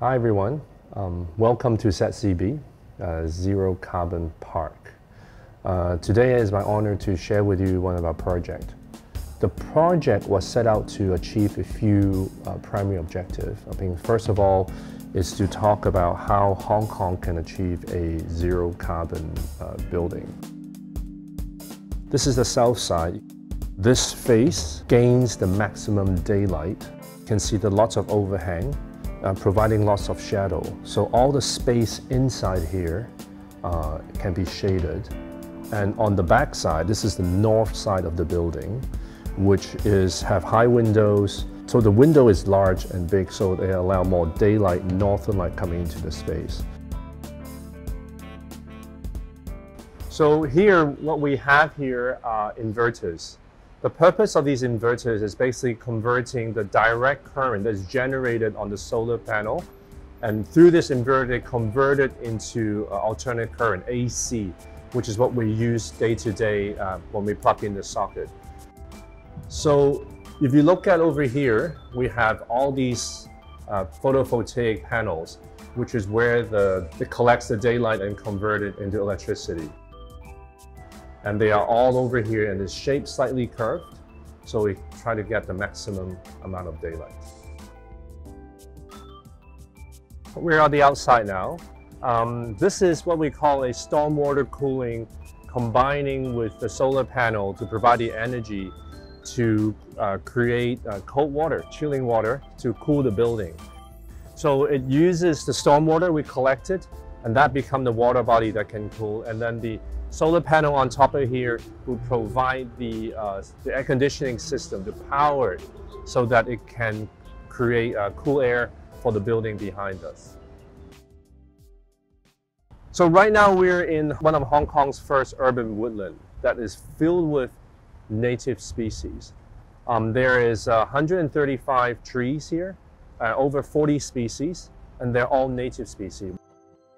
Hi everyone, um, welcome to ZCB, uh, Zero Carbon Park. Uh, today it is my honor to share with you one of our projects. The project was set out to achieve a few uh, primary objectives. I think first of all is to talk about how Hong Kong can achieve a zero carbon uh, building. This is the south side. This face gains the maximum daylight. You can see the lots of overhang, uh, providing lots of shadow. So all the space inside here uh, can be shaded. And on the back side, this is the north side of the building, which is have high windows. So the window is large and big, so they allow more daylight, northern light coming into the space. So here, what we have here are inverters. The purpose of these inverters is basically converting the direct current that's generated on the solar panel and through this inverter convert it into uh, alternate current, AC, which is what we use day to day uh, when we plug in the socket. So if you look at over here, we have all these uh, photovoltaic panels, which is where the, it collects the daylight and convert it into electricity. And they are all over here and it's shaped slightly curved. So we try to get the maximum amount of daylight. We're on the outside now. Um, this is what we call a stormwater cooling combining with the solar panel to provide the energy to uh, create uh, cold water, chilling water to cool the building. So it uses the stormwater we collected and that become the water body that can cool and then the solar panel on top of here will provide the, uh, the air conditioning system to power so that it can create uh, cool air for the building behind us. So right now we're in one of Hong Kong's first urban woodland that is filled with native species. Um, there is uh, 135 trees here, uh, over 40 species, and they're all native species.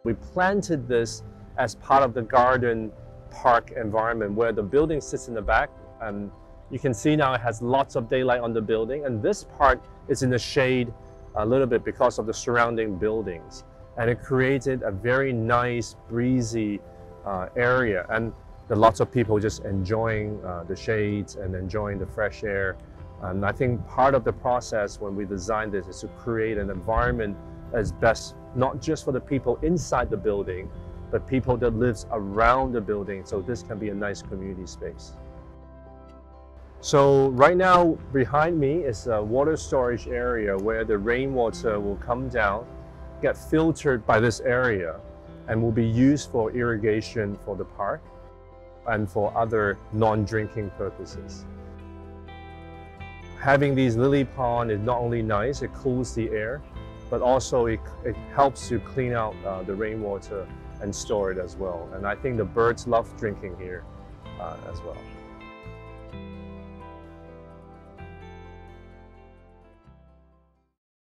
We planted this as part of the garden park environment where the building sits in the back. And you can see now it has lots of daylight on the building. And this part is in the shade a little bit because of the surrounding buildings. And it created a very nice, breezy uh, area. And there lots of people just enjoying uh, the shades and enjoying the fresh air. And I think part of the process when we designed this is to create an environment as best not just for the people inside the building, but people that lives around the building. So this can be a nice community space. So right now behind me is a water storage area where the rainwater will come down, get filtered by this area, and will be used for irrigation for the park and for other non-drinking purposes. Having these lily pond is not only nice, it cools the air, but also it, it helps to clean out uh, the rainwater and store it as well. And I think the birds love drinking here uh, as well.